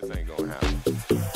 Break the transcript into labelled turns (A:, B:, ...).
A: this ain't gonna happen.